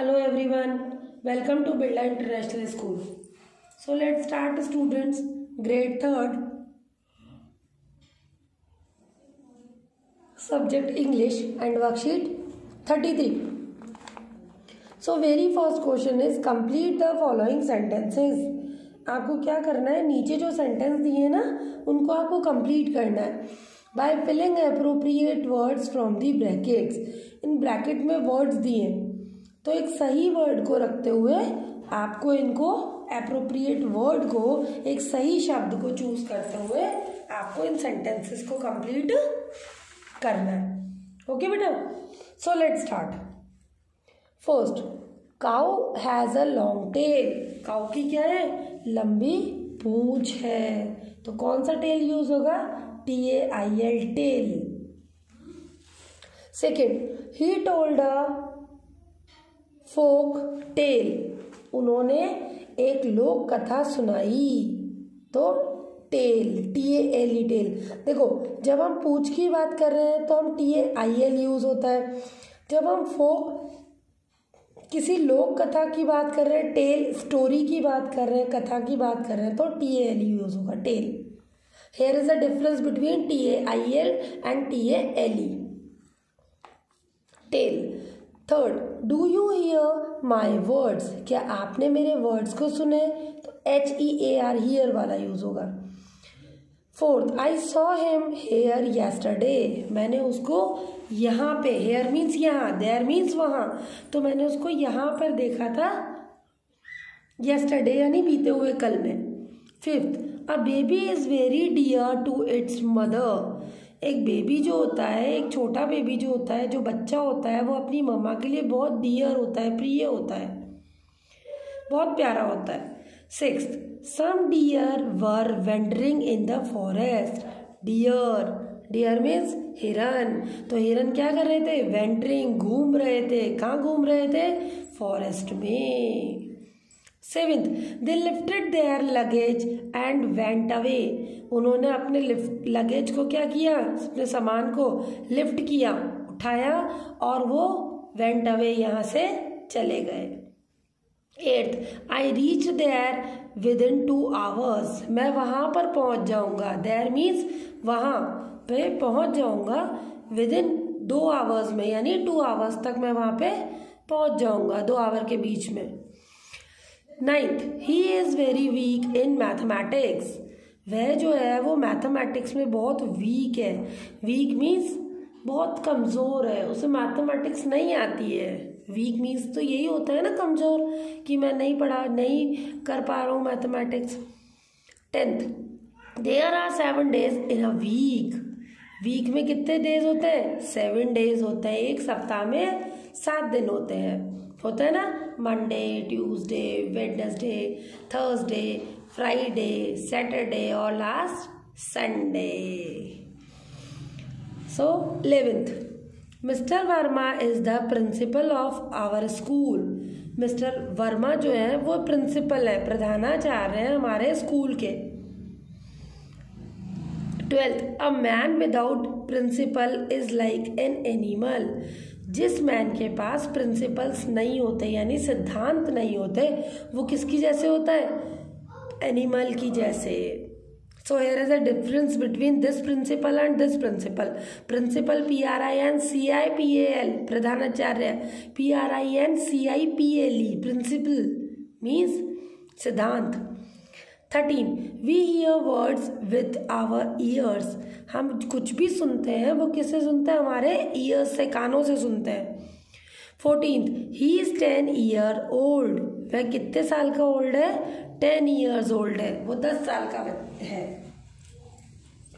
Hello everyone welcome to Birla international school so let start students grade third subject English and worksheet thirty three so very first question is complete the following sentences आपको क्या करना है? नीचे जो sentence दिए हैं ना, उनको आपको कंप्लीट करना है। By filling appropriate words from the brackets in bracket में वर्ड्स दिए। हैं तो एक सही वर्ड को रखते हुए आपको इनको अप्रोप्रिएट वर्ड को एक सही शब्द को चूज़ करते हुए आपको इन सेंटेंसेस को कंप्लीट करना है। ओके बेटा? So let start first cow has a long tail cow की क्या है? लंबी पूंछ है। तो कौन सा टेल यूज़ होगा? T A I L tail second he told a folk tale. उन्होंने एक लोक कथा सुनाई। तो tale T A L E tale. देखो, जब हम पूछ की बात कर रहे हैं तो हम T A I L use होता है। जब हम फोक, किसी लोक कथा की बात कर रहे हैं, टेल स्टोरी की बात कर रहे हैं, कथा की बात कर रहे हैं तो टी ए एल यूज़ होगा, tale. Here is a difference between T A I L and T A L E tale third do you hear my words क्या आपने मेरे वर्ड्स को सुने? तो H E A R hear वाला use होगा। Fourth I saw him here yesterday मैंने उसको यहाँ पे हेयर मीन्स यहाँ देयर मीन्स वहाँ। तो मैंने उसको यहाँ पर देखा था येस्टरडे यानी बीते हुए कल में। Fifth a baby is very dear to its mother एक बेबी जो होता है, एक छोटा बेबी जो होता है, जो बच्चा होता है, वो अपनी मम्मा के लिए बहुत डियर होता है, प्रिय होता है। बहुत प्यारा होता है। Six some deer were wandering in the forest deer deer means हिरन। तो हिरन क्या कर रहे थे? वेंटरिंग घूम रहे थे। कहाँ घूम रहे थे? फॉरेस्ट में। Seventh they lifted their luggage and went away उन्होंने अपने लिफ्ट लगेज को क्या किया? अपने सामान को लिफ्ट किया, उठाया और वो वेंट अवे यहाँ से चले गए। Eighth I reach there within two hours मैं वहाँ पर पहुँच जाऊँगा। देयर मीन्स वहाँ पे पहुँच जाऊँगा विद इन दो आवर्स में, यानी टू आवर्स तक मैं वहाँ पे पहुँच जाऊँगा, दो आवर के बीच में। Ninth he is very weak in mathematics वह जो है, वो मैथमेटिक्स में बहुत वीक है। वीक मीन्स बहुत कमज़ोर है। उसे मैथमेटिक्स नहीं आती है। वीक मीन्स तो यही होता है ना कमज़ोर, कि मैं नहीं पढ़ा, नहीं कर पा रहा हूँ mathematics tenth there are seven days in a week week में कितने डेज़ होते हैं? सेवन डेज़ होते हैं। एक सप्ताह में सात दिन होते हैं। होता है ना? Monday Tuesday Wednesday Thursday Friday Saturday और last Sunday so eleventh Mister Verma is the principal of our school Mister Verma जो है, वो प्रिंसिपल है, प्रधानाचार्य हैं हमारे स्कूल के। Twelfth a man without principle is like an animal जिस मैन के पास प्रिंसिपल्स नहीं होते, यानी सिद्धांत नहीं होते, वो किसकी जैसे होता है? एनिमल की जैसे। So here is a difference between this principal and this principle principal P R I N C I P A L प्रधानाचार्य P R I N C I P L E principle means सिद्धांत। Thirteen we hear words with our ears हम कुछ भी सुनते हैं, वो किससे सुनते हैं? हमारे ईयर्स से, कानों से सुनते हैं। Fourteen he is ten year old वह कितने साल का ओल्ड है? टेन ईयर्स ओल्ड है। वो दस साल का है।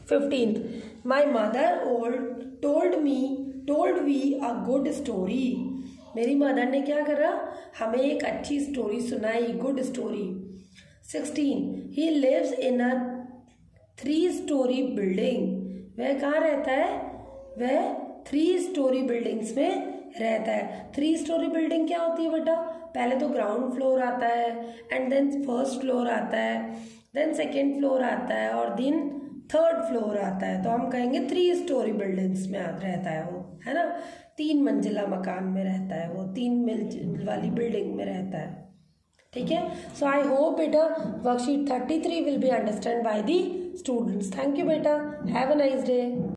Fifteen my mother old told me told we a good story मेरी मदर ने क्या करा? हमें एक अच्छी स्टोरी सुनाई good story sixteen he lives in a three storey building वह कहाँ रहता है? वह थ्री स्टोरी बिल्डिंग्स में रहता है। थ्री स्टोरी बिल्डिंग क्या होती है बेटा? पहले तो ग्राउंड फ्लोर आता है एंड देन फ़र्स्ट फ्लोर आता है देन सेकेंड फ्लोर आता है, और देन थर्ड फ्लोर आता है। तो हम कहेंगे थ्री स्टोरी बिल्डिंग्स में रहता है वो, है ना? तीन मंजिला मकान में रहता है वो, तीन मिल, वाली बिल्डिंग में रहता है। ठीक है? सो आई होप बेटा worksheet thirty three will be understand by the students thank you बेटा. Have a nice day